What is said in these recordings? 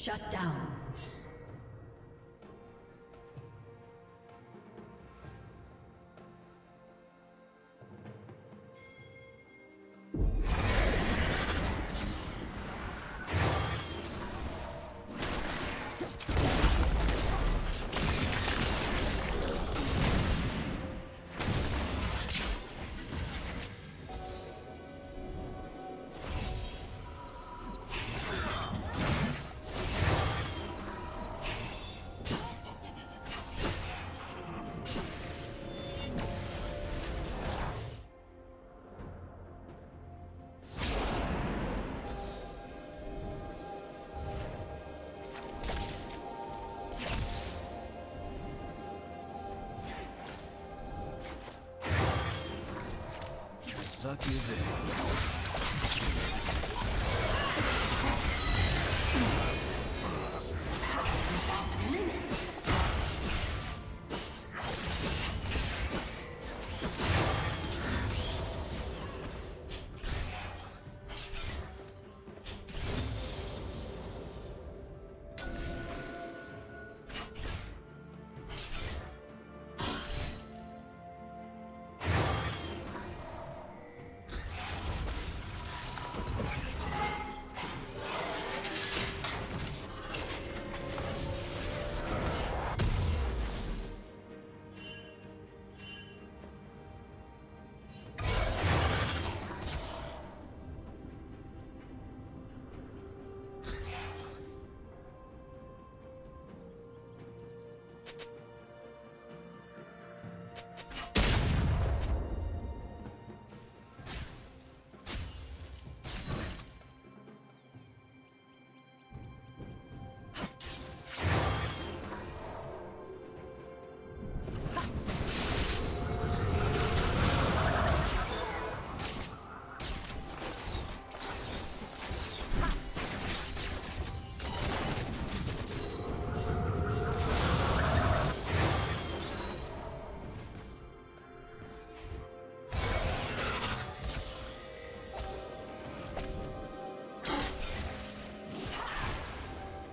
Shut down. Suck you there.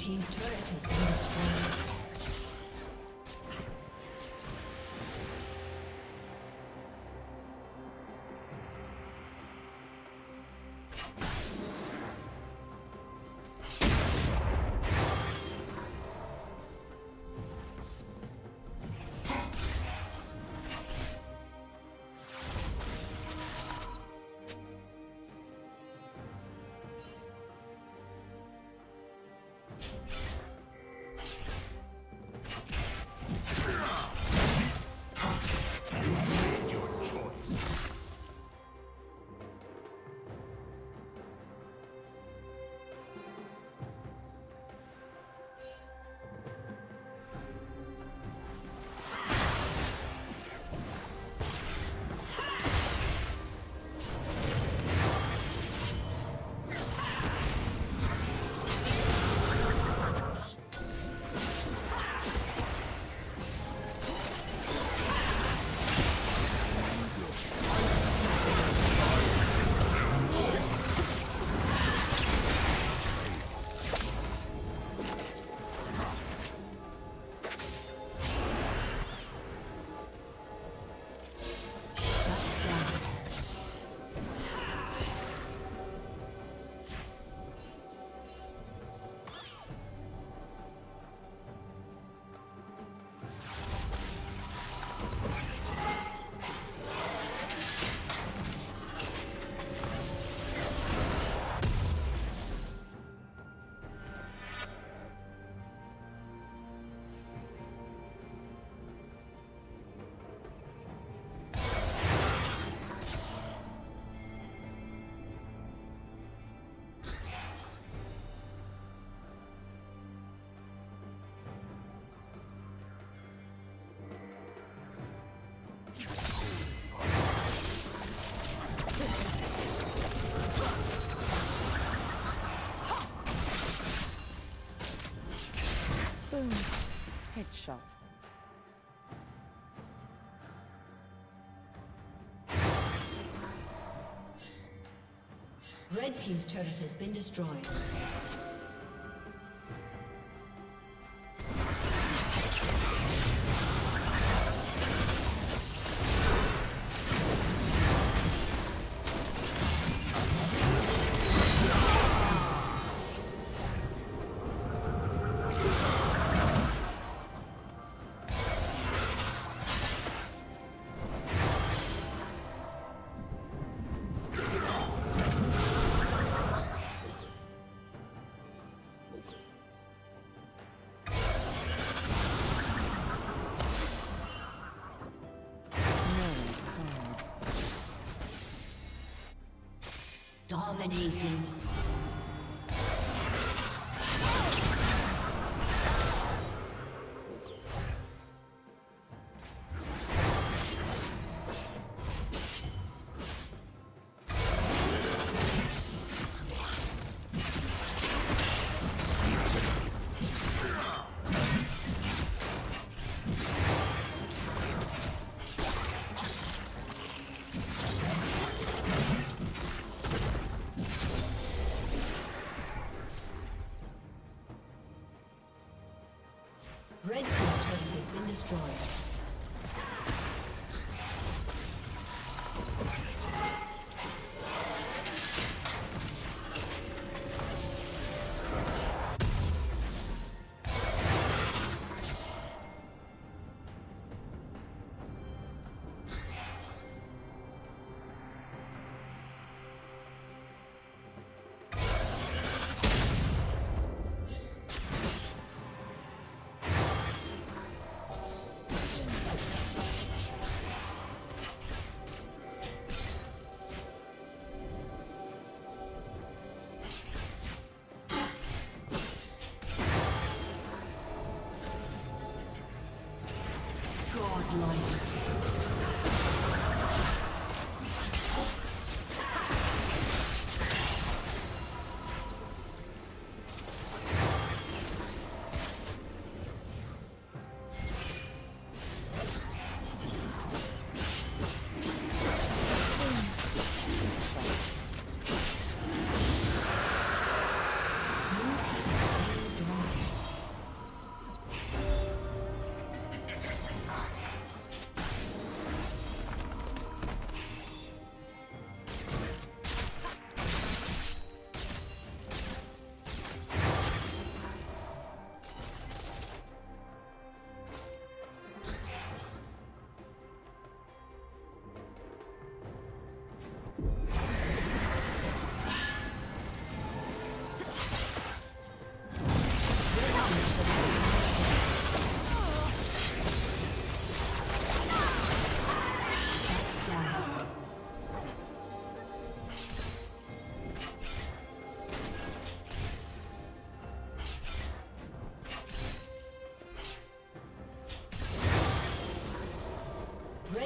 team's turret. Headshot. Red Team's turret has been destroyed. Dominating.